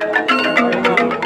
Música